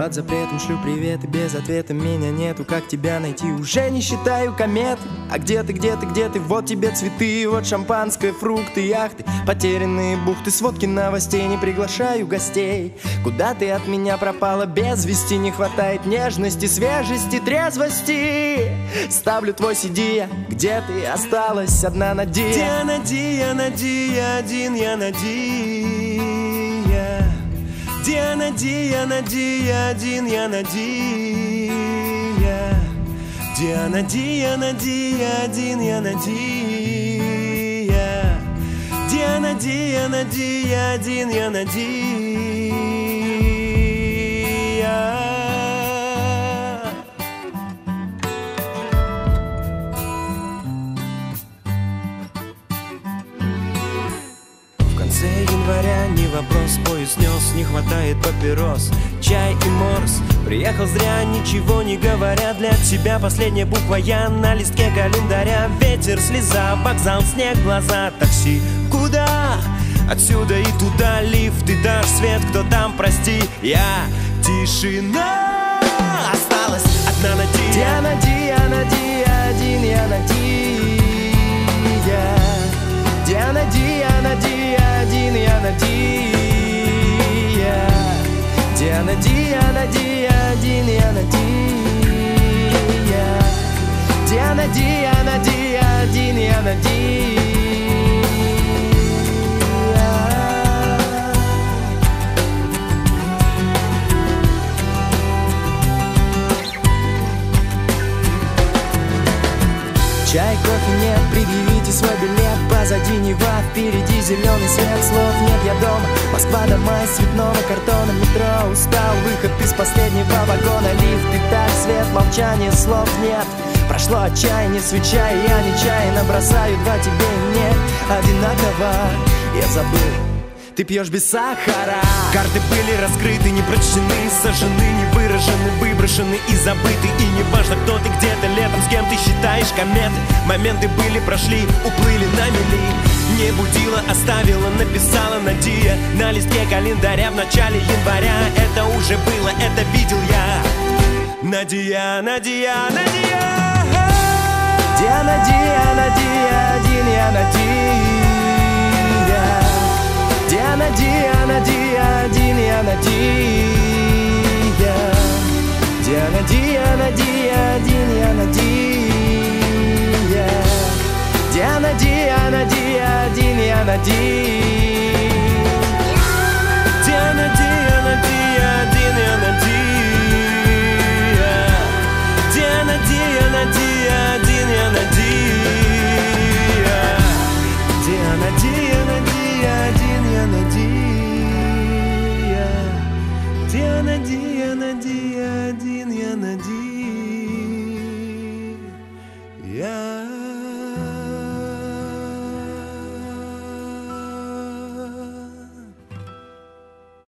Под запретом шлю привет и без ответа меня нету. Как тебя найти? Уже не считаю комет. А где ты, где ты, где ты? Вот тебе цветы, вот шампанское, фрукты, яхты Потерянные бухты, сводки новостей. Не приглашаю гостей. Куда ты от меня пропала? Без вести не хватает нежности, свежести, трезвости. Ставлю твой CD, где ты? Осталась одна надея. Диана, Диана, Дия, один я Надия где Надия, Надия, один я Надия. Где Надия, Надия, один я Надия. Где Надия, Надия, один я Надия. Января не вопрос Поезд снес, не хватает папирос. Чай и морс Приехал зря, ничего не говоря. Для тебя последняя буква я на листке календаря. Ветер, слеза, вокзал, снег, глаза Такси, куда? Отсюда и туда лифт, ты дашь свет, кто там, прости. Я тишина Осталась одна надежда Диана, Диана, Диана, Чай, кофе нет, предъявите свой билет Позади Нева, впереди зеленый свет Слов нет, я дома, Москва дома из цветного картона. Метро устал, выход из последнего вагона. Лифт и так свет, молчание, слов нет. Прошло отчаяние, свеча, и я нечаянно бросаю Два тебе и мне одинаково. Я забыл ты пьешь без сахара. Карты были раскрыты, не прочтены, сожжены, не выражены, выброшены и забыты И не важно, кто ты где-то летом, с кем ты считаешь кометы. Моменты были, прошли, уплыли на мели. Не будила, оставила, написала Надия. На листке календаря в начале января. Это уже было, это видел я. Надия, Надия, Надия Диана, Диана, Диана, Диана Диана, Yeah.